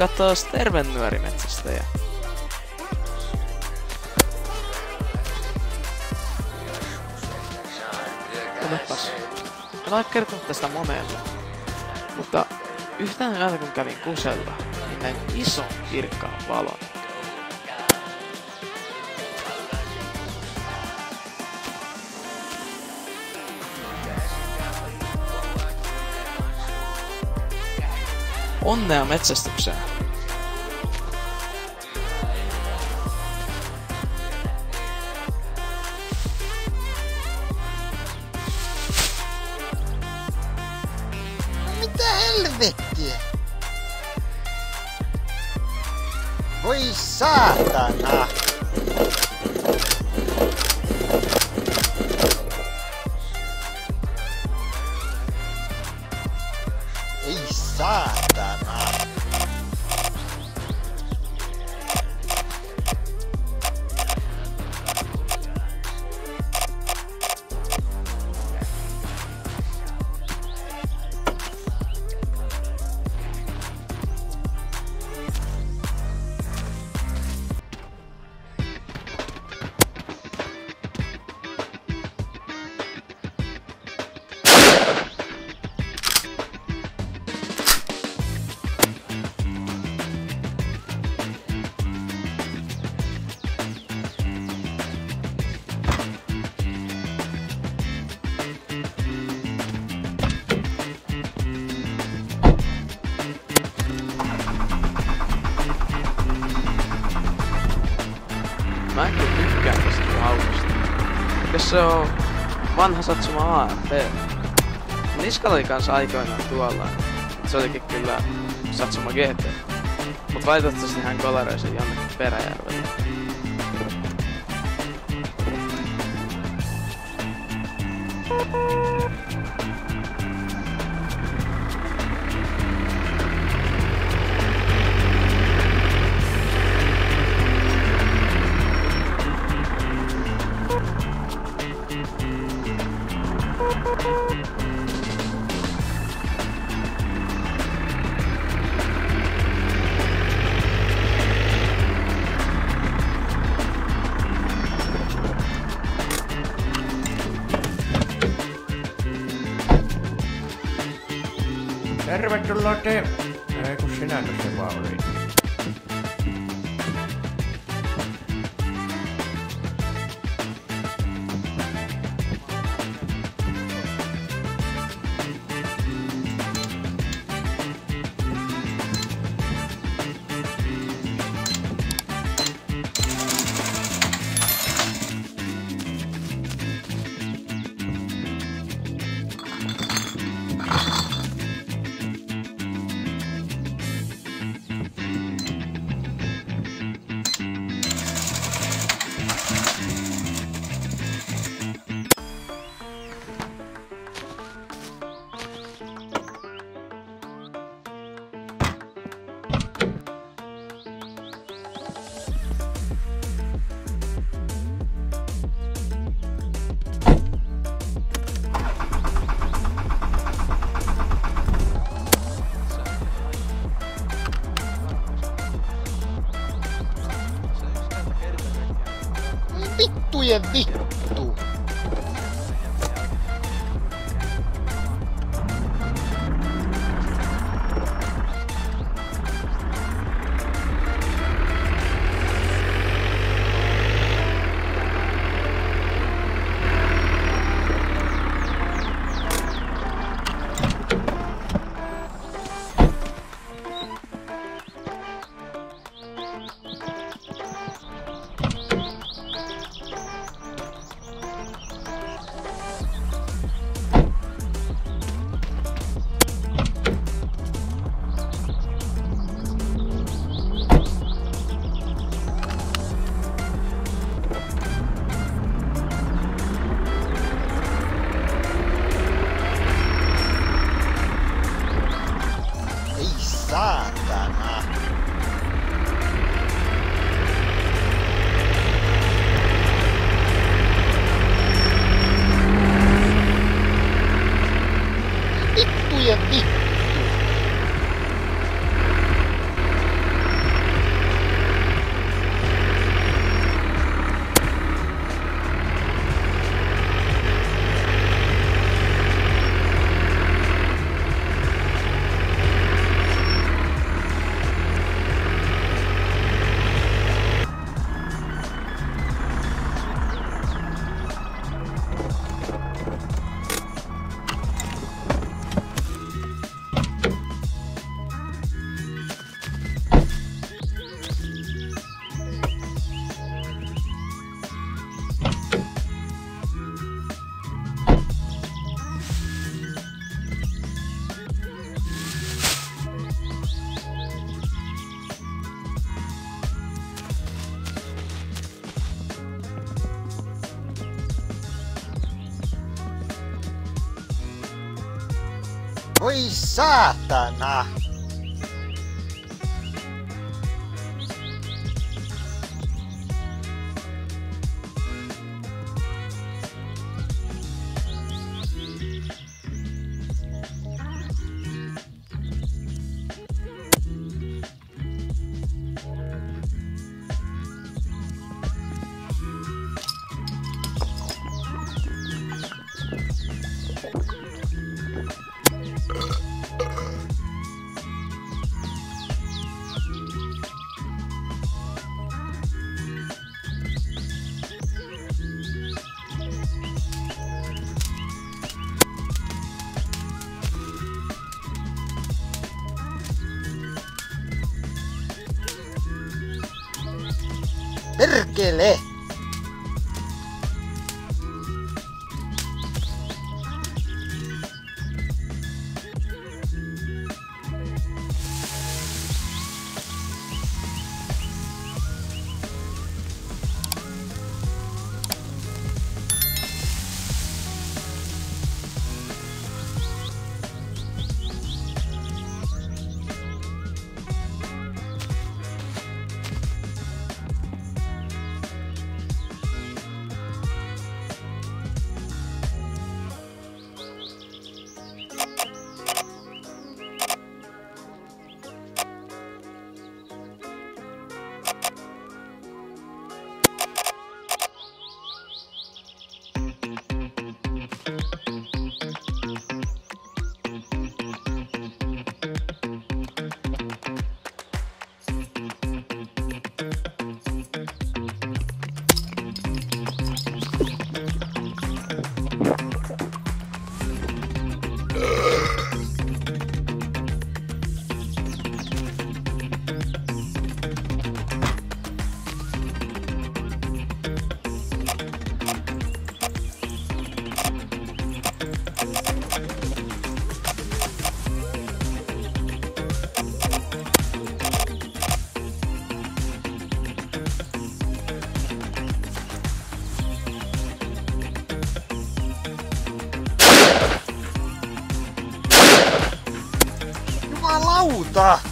katsoas terve nyörimetsästäjä. Kuulepas, en ole kertonut tästä monelle, mutta yhtään yötä kun kävin kusella, niin näin ison kirkkaan valon. Onnea metsästykseen! Mitä helvettiä? Voi saatana! Ei saatana! En kyllä tykkää tästä hausta. Jos se on vanha satsuma AMP. Niskalla oli kans aikoinaan tuolla. Se olikin kyllä satsuma GT. Mut valitettavasti hän kolaroi sen jonnekin Peräjärvelle. 这 Vittujen vittu! Jumalauta!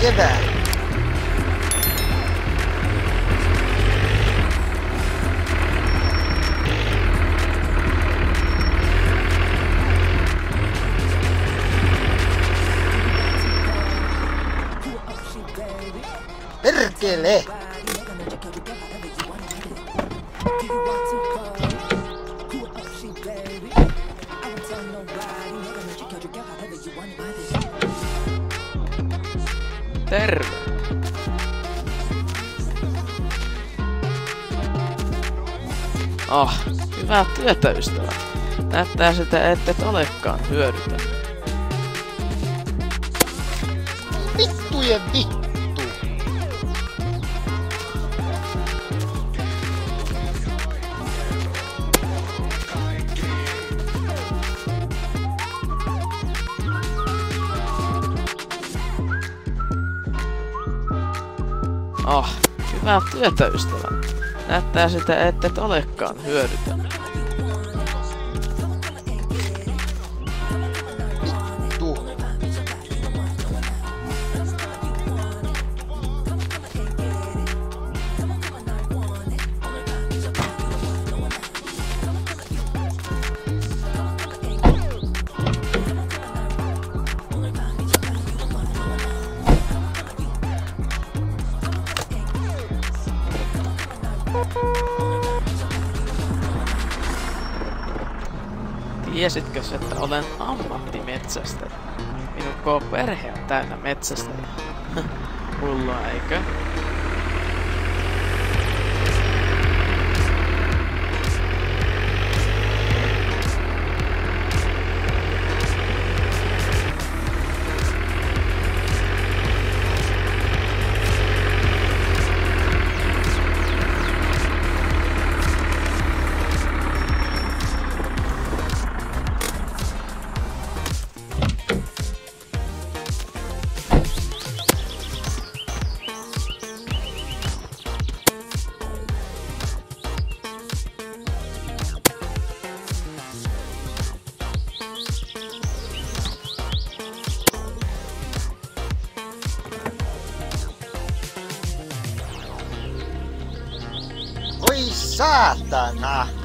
Get that. Pértele. Who up she baby? I don't tell nobody, never let you you want, Terve! Ah, hyvää työtä ystävä. Näyttää sitä, että et olekaan hyödytä. Vittujen vittu! Oh, hyvää työtä ystävä. Näyttää sitä, että et olekaan hyödytä. Tiesitkö, että olen ammattimetsästäjä? Minun koko perhe on täynnä metsästäjä. Hullua, eikö? Oi saatana.